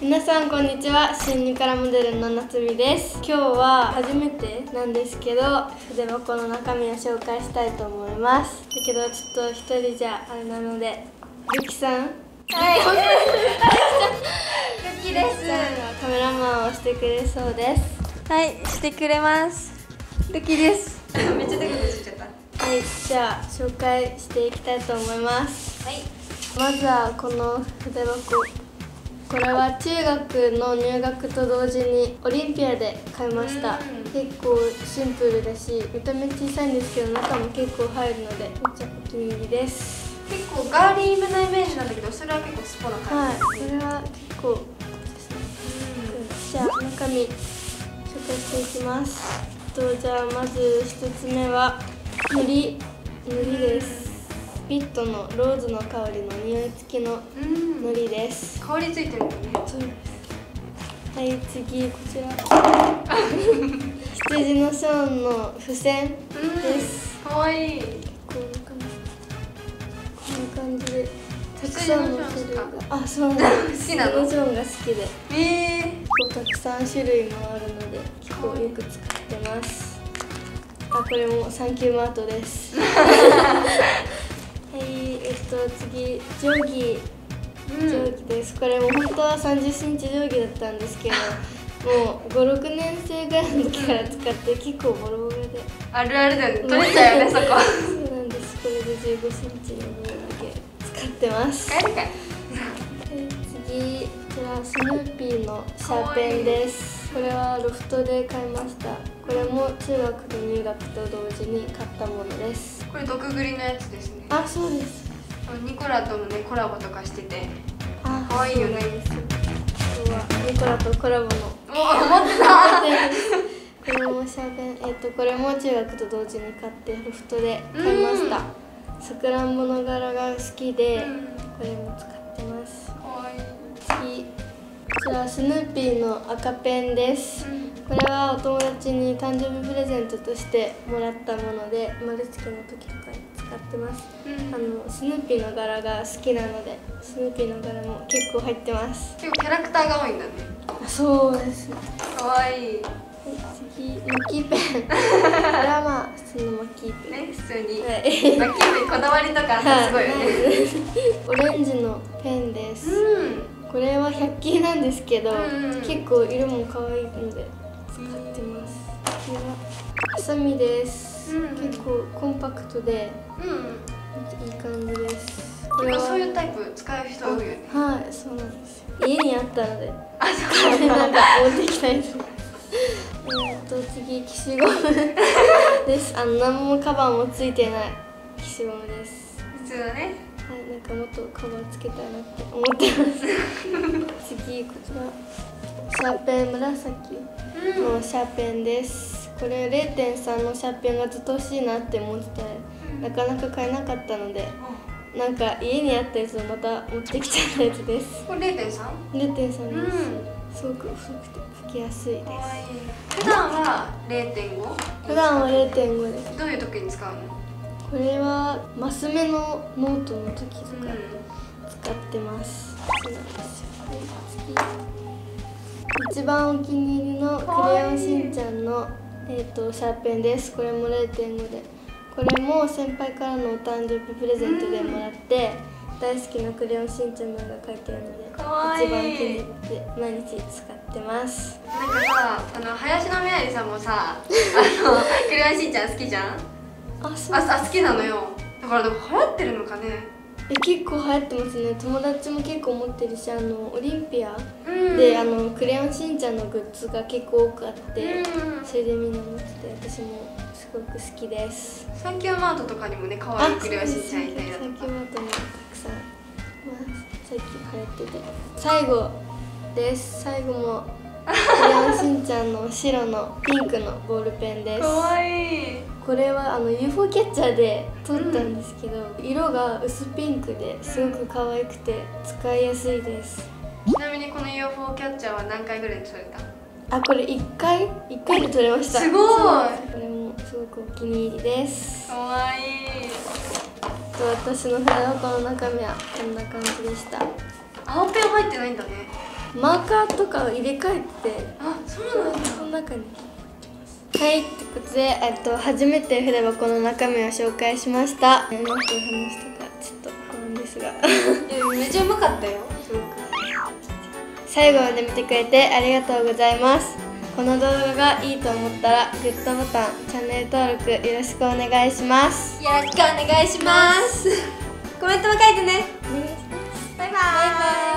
皆さんこんにちは。新入からモデルの夏美です。今日は初めてなんですけど筆箱の中身を紹介したいと思います。だけどちょっと一人じゃあれなのでゆきさん。はい。ゆきですカメラマンをしてくれそうです。はいしてくれます。ルキです。めっちゃテクテクしちゃった。はいじゃあ紹介していきたいと思います。はい。まずはこの筆箱これは中学の入学と同時にオリンピアで買いました。結構シンプルだし見た目小さいんですけど中も結構入るのでめっちゃお気に入りです。結構ガーリーめなイメージなんだけどそれは結構スポなはい感じ。ですねこれは結構ですね。じゃあ中身紹介していきます。とじゃあまず1つ目はのり。のりですビットのローズの香りの匂い付きのうん。のりです。香りついてるもんねはい次こちら。羊のショーンの付箋です。かわいい。こんな感じこんな感じでたくさんの種類が。あそうなんです。好きなの羊のショーンが好きでえ結構たくさん種類もあるので結構よく使ってます。あこれもサンキューマートです。は いえっと次定規ー、定規です。これも本当は3 0センチ定規だったんですけど もう56年生ぐらいの時から使って結構ボロボロで。あるあるだよね。取れたよね そこ。そうなんです。これで1 5センチの分だけ使ってます。帰るか。次こちらスヌーピーのシャーペンです。これはロフトで買いました。これも中学と入学と同時に買ったものです。これ毒栗のやつですね。あそうですニコラともねコラボとかしてて。あ可愛いよね今日はニコラとコラボのお思ってた。これもシャーペンえっ、とこれも中学と同時に買ってロフトで買いました。さくらんぼの柄が好きで、うん。これも使ってます。次。こちらスヌーピーの赤ペンです。これはお友達に誕生日プレゼントとしてもらったもので生まれつきの時使ってます。うん。あのスヌーピーの柄が好きなのでスヌーピーの柄も結構入ってます。結構キャラクターが多いんだね。あそうですね。かわいい。はい次マッキーペン。これはまあ普通のマッキーペン。ね普通に。はい。マッキーペンこだわりとかすごいよね。オレンジのペンです、うん。これは100均なんですけど、うんうん。結構色も可愛いので使ってます。これはハサミです、うん結構コンパクトでうんいい感じです。これはそういうタイプ使う人多いよね。はいそうなんですよ。家にあったので。あそう。なんか持ってきたいです。えっと次消しゴムです。あの何もカバーもついてない。消しゴムです。普通のね。はい、なんかもっとカバーつけたいなって思ってます。次こちら。シャーペン紫。のシャーペンですこれ0.3のシャーペンがずっと欲しいなって思っててなかなか買えなかったのでなんか家にあったやつをまた持ってきちゃったやつです。これ 0.3? 0.3です、すごく細くて書きやすいです。普段は 0.5? 普段は0.5です。どういう時に使うの？これはマス目のノートの時とかう使ってます、そうなんですよ。一番お気に入りの」えー、とシャーペンです。これも0.5でこれも先輩からのお誕生日プレゼントでもらって大好きな「クレヨンしんちゃん」の絵が描いてあるのでかわいい。一番気に入って毎日使ってます。なんかさあの林のメアリさんもさ あのクレヨンしんちゃん好きじゃん？あそう。ああ好きなのよ。だからでも流行ってるのかね。え結構流行ってますね。友達も結構持ってるしあのオリンピアうん。であのクレヨンしんちゃんのグッズが結構多くあって、うんそれでみんな持ってて私もすごく好きです。サンキューマートとかにもね可愛いクレヨンしんちゃんいたりだと最近かマートもたくさんます最近流行ってて。最後です。最後もクレヨンしんちゃんの白のピンクのボールペンです。可愛いこれはあの UFO キャッチャーで撮ったんですけど、色が薄ピンクですごく可愛くて使いやすいです。ちなみにこの UFO キャッチャーは何回ぐらいで撮れた？あこれ1回？1回で撮れました。すごい。これもすごくお気に入りです。可愛いと私の筆箱の中身はこんな感じでした。青ペン入ってないんだね。マーカーとかを入れ替えてあそうなんだ。この中にはいってことで、えっと、初めて筆箱の中身を紹介しました。う話したかちょっと不安ですが。いやめっちゃうまかったよ最後まで見てくれてありがとうございます。この動画がいいと思ったらグッドボタンチャンネル登録よろしくお願いします。よろしくお願いします。コメントも書いてね。バイババイバイ